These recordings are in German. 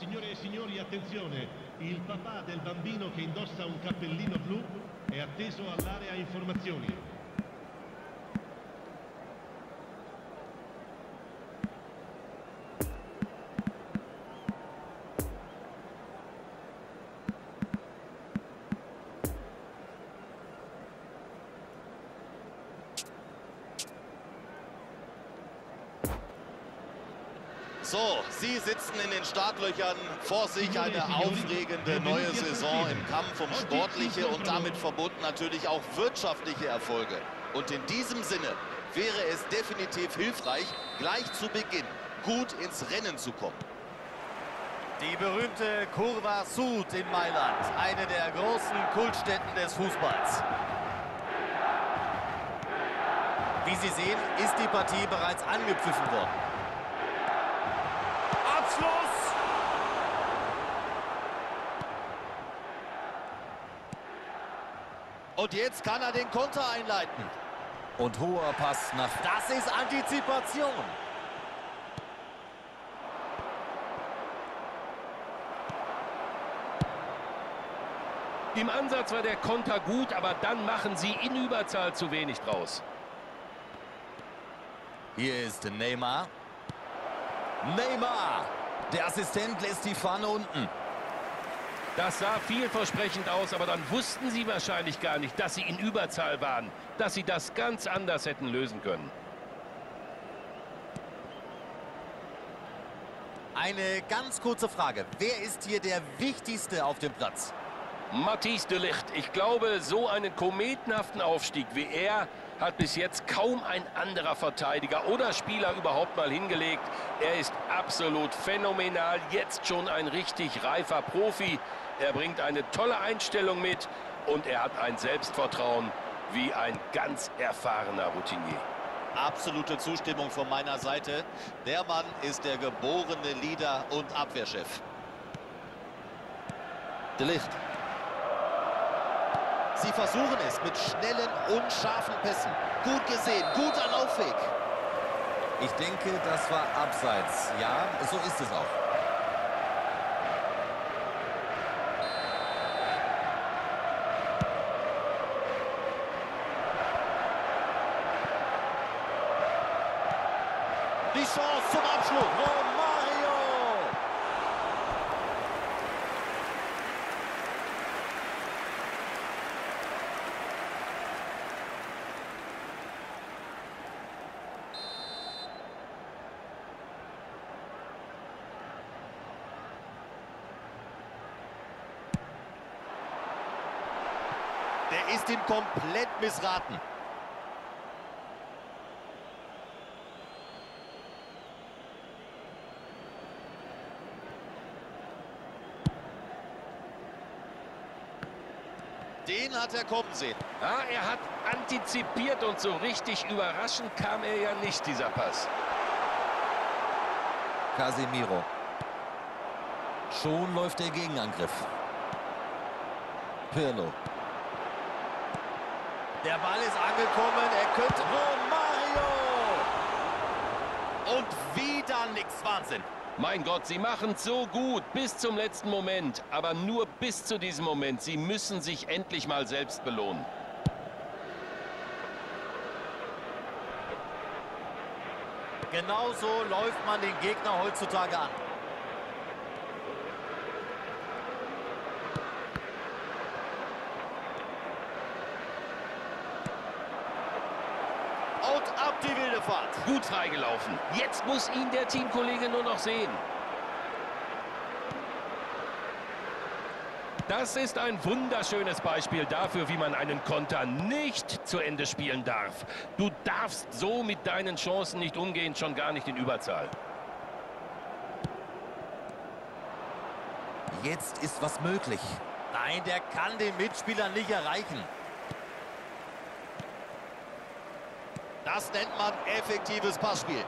Signore e signori, attenzione! Il papà del bambino che indossa un cappellino blu è atteso all'area informazioni. Startlöchern. Vor sich eine aufregende neue Saison im Kampf um sportliche und damit verbunden natürlich auch wirtschaftliche Erfolge. Und in diesem Sinne wäre es definitiv hilfreich, gleich zu Beginn gut ins Rennen zu kommen. Die berühmte Curva Sud in Mailand, eine der großen Kultstätten des Fußballs. Wie Sie sehen, ist die Partie bereits angepfiffen worden. Und jetzt kann er den Konter einleiten. Und hoher Pass nach... Das ist Antizipation. Im Ansatz war der Konter gut, aber dann machen sie in Überzahl zu wenig draus. Hier ist Neymar. Neymar! Der Assistent lässt die Fahne unten. Das sah vielversprechend aus, aber dann wussten sie wahrscheinlich gar nicht, dass sie in Überzahl waren, dass sie das ganz anders hätten lösen können. Eine ganz kurze Frage. Wer ist hier der Wichtigste auf dem Platz? Matthijs de Licht. Ich glaube, so einen kometenhaften Aufstieg wie er hat bis jetzt kaum ein anderer Verteidiger oder Spieler überhaupt mal hingelegt. Er ist absolut phänomenal, jetzt schon ein richtig reifer Profi. Er bringt eine tolle Einstellung mit und er hat ein Selbstvertrauen wie ein ganz erfahrener Routinier. Absolute Zustimmung von meiner Seite. Der Mann ist der geborene Leader und Abwehrchef. De Licht. Sie versuchen es mit schnellen und scharfen Pässen. Gut gesehen, guter Laufweg. Ich denke, das war abseits. Ja, so ist es auch. Die Chance zum Abschluss. Romario. Der ist ihm komplett missraten. Den hat er kommen sehen. Ja, er hat antizipiert und so richtig überraschend kam er ja nicht, dieser Pass. Casemiro. Schon läuft der Gegenangriff. Pirlo. Der Ball ist angekommen. Er könnte... Romario! Und wieder nichts. Wahnsinn. Mein Gott, sie machen so gut bis zum letzten Moment. Aber nur bis zu diesem Moment. Sie müssen sich endlich mal selbst belohnen. Genauso läuft man den Gegner heutzutage an. Und ab die wilde Fahrt. Gut freigelaufen. Jetzt muss ihn der Teamkollege nur noch sehen. Das ist ein wunderschönes Beispiel dafür, wie man einen Konter nicht zu Ende spielen darf. Du darfst so mit deinen Chancen nicht umgehen, schon gar nicht in Überzahl. Jetzt ist was möglich. Nein, der kann den Mitspieler nicht erreichen. Das nennt man effektives Passspiel.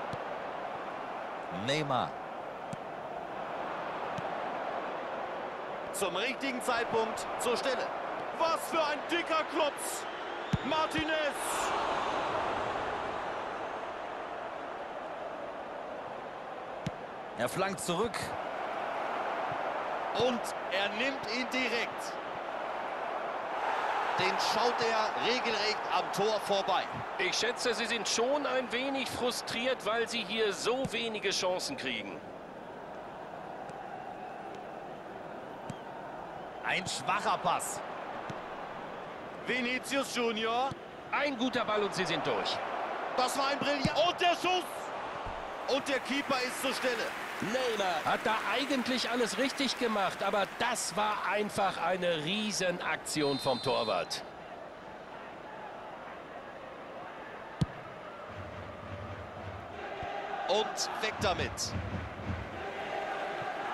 Neymar. Zum richtigen Zeitpunkt zur Stelle. Was für ein dicker Klotz! Martinez! Er flankt zurück. Und er nimmt ihn direkt. Den schaut er regelrecht am Tor vorbei. Ich schätze, sie sind schon ein wenig frustriert, weil sie hier so wenige Chancen kriegen. Ein schwacher Pass. Vinicius Junior. Ein guter Ball und sie sind durch. Das war ein Brillant. Und der Schuss. Und der Keeper ist zur Stelle. Neymar hat da eigentlich alles richtig gemacht, aber das war einfach eine Riesenaktion vom Torwart. Und weg damit.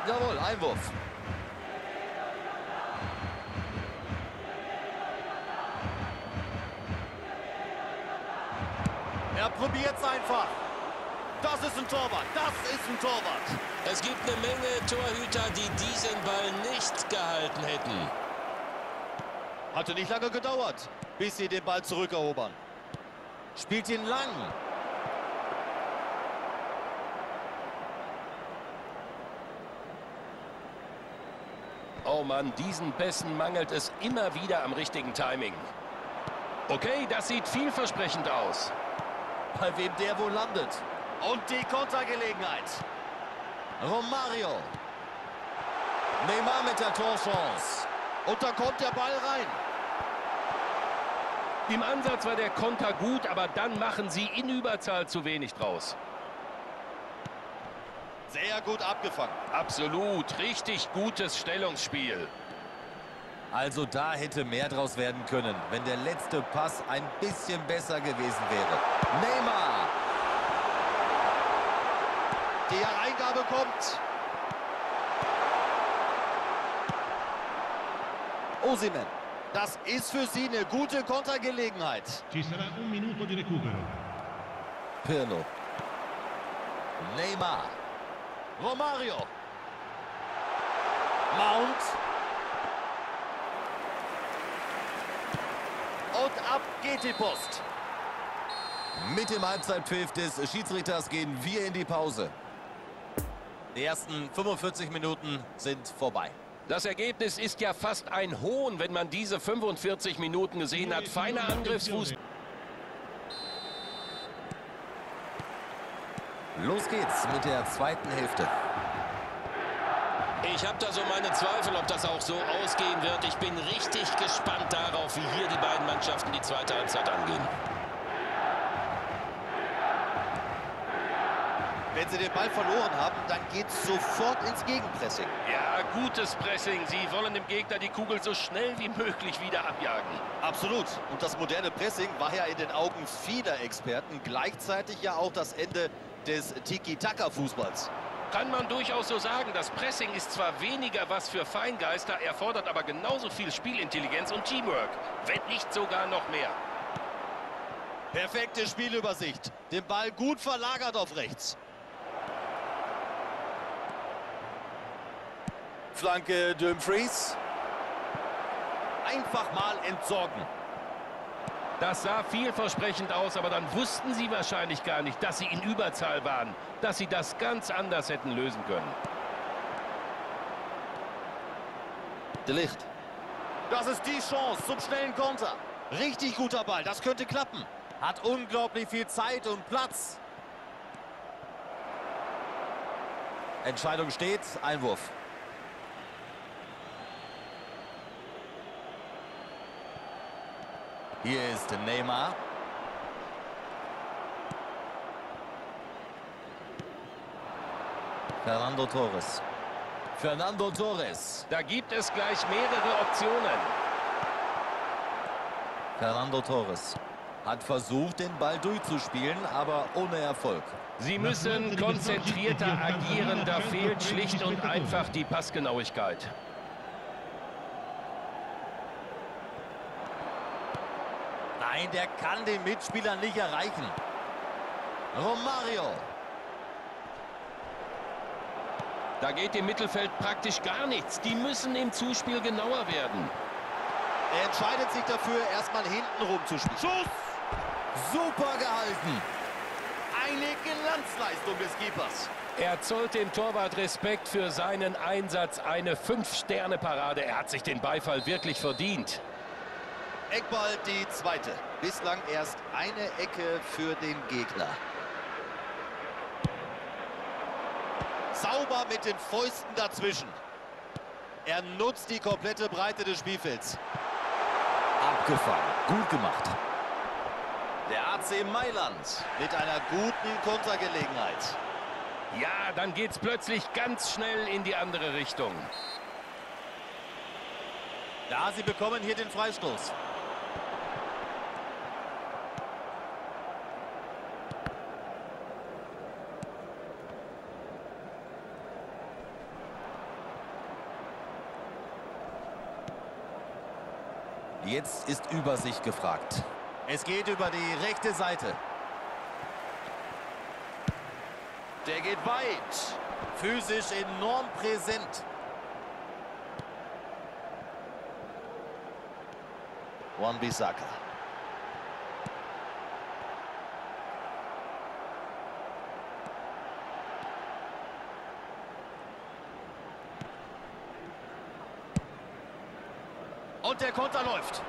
Jawohl, Einwurf. Er probiert's einfach. Das ist ein Torwart. Das ist ein Torwart. Es gibt eine Menge Torhüter, die diesen Ball nicht gehalten hätten. Hatte nicht lange gedauert, bis sie den Ball zurückerobern. Spielt ihn lang. Oh Mann, diesen Pässen mangelt es immer wieder am richtigen Timing. Okay, das sieht vielversprechend aus. Bei wem der wohl landet. Und die Kontergelegenheit. Romario. Neymar mit der Torchance. Und da kommt der Ball rein. Im Ansatz war der Konter gut, aber dann machen sie in Überzahl zu wenig draus. Sehr gut abgefangen. Absolut, richtig gutes Stellungsspiel. Also da hätte mehr draus werden können, wenn der letzte Pass ein bisschen besser gewesen wäre. Neymar. Die Hereingabe kommt. Osimen. Das ist für sie eine gute Kontergelegenheit. Pirlo. Neymar. Romario. Mount. Und ab geht die Post. Mit dem Halbzeitpfiff des Schiedsrichters gehen wir in die Pause. Die ersten 45 Minuten sind vorbei. Das Ergebnis ist ja fast ein Hohn, wenn man diese 45 Minuten gesehen hat. Feiner Angriffsfuß. Los geht's mit der zweiten Hälfte. Ich habe da so meine Zweifel, ob das auch so ausgehen wird. Ich bin richtig gespannt darauf, wie hier die beiden Mannschaften die zweite Halbzeit angehen. Wenn sie den Ball verloren haben, dann geht's sofort ins Gegenpressing. Ja, gutes Pressing. Sie wollen dem Gegner die Kugel so schnell wie möglich wieder abjagen. Absolut. Und das moderne Pressing war ja in den Augen vieler Experten gleichzeitig ja auch das Ende des Tiki-Taka-Fußballs. Kann man durchaus so sagen, das Pressing ist zwar weniger was für Feingeister, erfordert aber genauso viel Spielintelligenz und Teamwork, wenn nicht sogar noch mehr. Perfekte Spielübersicht. Den Ball gut verlagert auf rechts. Flanke Dumfries. Einfach mal entsorgen. Das sah vielversprechend aus, aber dann wussten sie wahrscheinlich gar nicht, dass sie in Überzahl waren, dass sie das ganz anders hätten lösen können. De Licht. Das ist die Chance zum schnellen Konter. Richtig guter Ball, das könnte klappen. Hat unglaublich viel Zeit und Platz. Entscheidung steht, Einwurf. Hier ist Neymar. Fernando Torres. Fernando Torres. Da gibt es gleich mehrere Optionen. Fernando Torres hat versucht, den Ball durchzuspielen, aber ohne Erfolg. Sie müssen konzentrierter agieren, da fehlt schlicht und einfach die Passgenauigkeit. Nein, der kann den Mitspieler nicht erreichen. Romario. Da geht im Mittelfeld praktisch gar nichts. Die müssen im Zuspiel genauer werden. Er entscheidet sich dafür, erstmal hinten rum zu spielen. Schuss. Super gehalten. Eine Glanzleistung des Keepers. Er zollt dem Torwart Respekt für seinen Einsatz. Eine Fünf-Sterne-Parade. Er hat sich den Beifall wirklich verdient. Eckball die zweite. Bislang erst eine Ecke für den Gegner. Sauber mit den Fäusten dazwischen. Er nutzt die komplette Breite des Spielfelds. Abgefangen. Gut gemacht. Der AC Mailand mit einer guten Kontergelegenheit. Ja, dann geht's plötzlich ganz schnell in die andere Richtung. Ja, sie bekommen hier den Freistoß. Jetzt ist Übersicht gefragt. Es geht über die rechte Seite. Der geht weit. Physisch enorm präsent. Wan-Bissaka. Und der Konter läuft.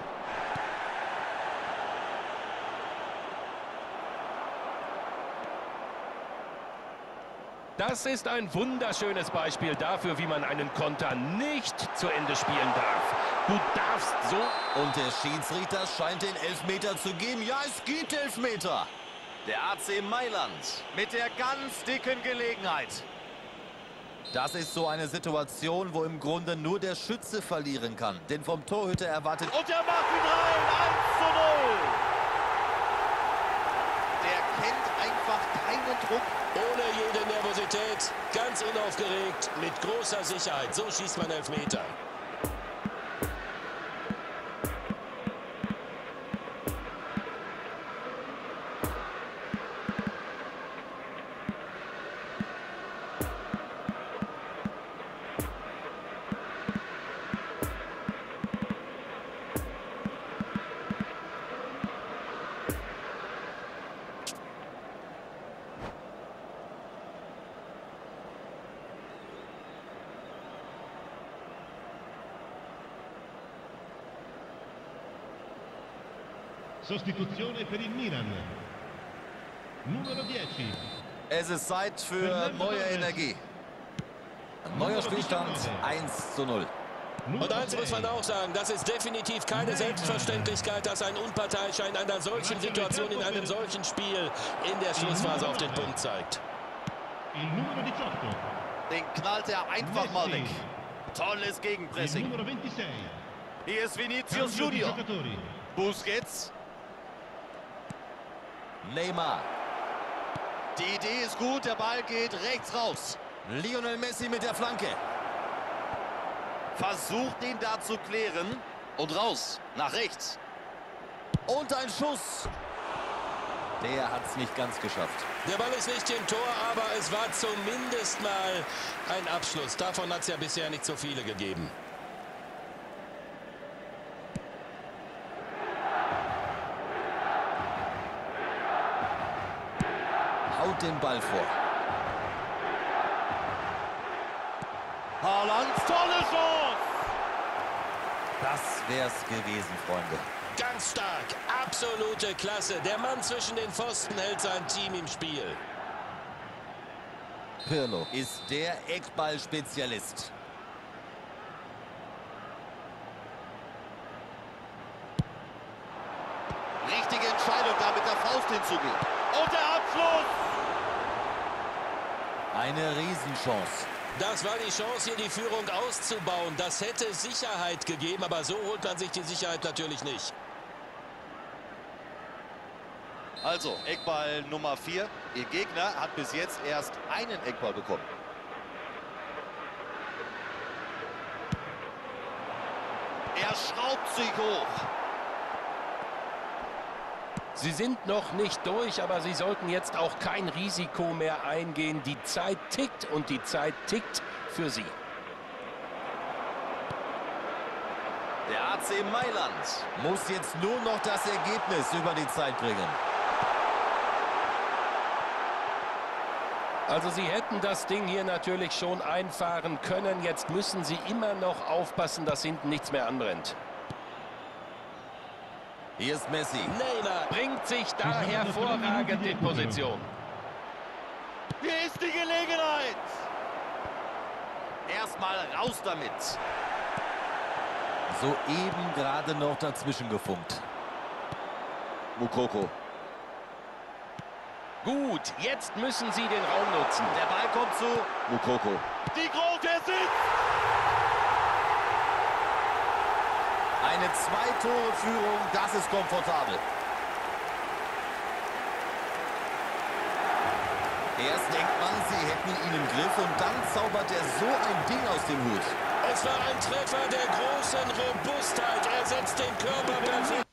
Das ist ein wunderschönes Beispiel dafür, wie man einen Konter nicht zu Ende spielen darf. Du darfst so... Und der Schiedsrichter scheint den Elfmeter zu geben. Ja, es gibt Elfmeter. Der AC Mailand mit der ganz dicken Gelegenheit. Das ist so eine Situation, wo im Grunde nur der Schütze verlieren kann. Denn vom Torhüter erwartet... Und er macht ihn rein. 1 zu 0. Der kennt einfach keinen Druck. Ohne jede Nervosität, ganz unaufgeregt, mit großer Sicherheit. So schießt man Elfmeter. Sostituzione per il Milan. Numero 10. Es ist Zeit für neue Energie. Neuer Spielstand 1 zu 0. Und eins muss man auch sagen, das ist definitiv keine Selbstverständlichkeit, dass ein Unparteiischer in einer solchen Situation, in einem solchen Spiel in der Schlussphase auf den Punkt zeigt. Il numero 18. Den knallt er einfach mal weg. Tolles Gegenpressing. numero 26. Hier ist Vinicius Junior. Busquets. Neymar. Die Idee ist gut, der Ball geht rechts raus. Lionel Messi mit der Flanke. Versucht ihn da zu klären. Und raus, nach rechts. Und ein Schuss. Der hat es nicht ganz geschafft. Der Ball ist nicht im Tor, aber es war zumindest mal ein Abschluss. Davon hat es ja bisher nicht so viele gegeben. Den Ball vor. Haaland, tolle Chance. Das wär's gewesen, Freunde. Ganz stark, absolute Klasse. Der Mann zwischen den Pfosten hält sein Team im Spiel. Pirlo ist der Eckball-Spezialist. Richtige Entscheidung, da mit der Faust hinzugehen. Und der. Eine Riesenchance. Das war die Chance, hier die Führung auszubauen. Das hätte Sicherheit gegeben, aber so holt man sich die Sicherheit natürlich nicht. Also, Eckball Nummer 4. Ihr Gegner hat bis jetzt erst einen Eckball bekommen. Er schraubt sich hoch. Sie sind noch nicht durch, aber sie sollten jetzt auch kein Risiko mehr eingehen. Die Zeit tickt und die Zeit tickt für sie. Der AC Mailand. Muss jetzt nur noch das Ergebnis über die Zeit bringen. Also sie hätten das Ding hier natürlich schon einfahren können. Jetzt müssen sie immer noch aufpassen, dass hinten nichts mehr anbrennt. Hier ist Messi. Neymar bringt sich da hervorragend in Position. Hier ist die Gelegenheit. Erstmal raus damit. Soeben gerade noch dazwischen gefunkt. Mukoko. Gut, jetzt müssen sie den Raum nutzen. Der Ball kommt zu Mukoko. Die große Sitz. Eine Zwei-Tore-Führung, das ist komfortabel. Erst denkt man, sie hätten ihn im Griff und dann zaubert er so ein Ding aus dem Hut. Es war ein Treffer der großen Robustheit. Er setzt den Körper perfekt.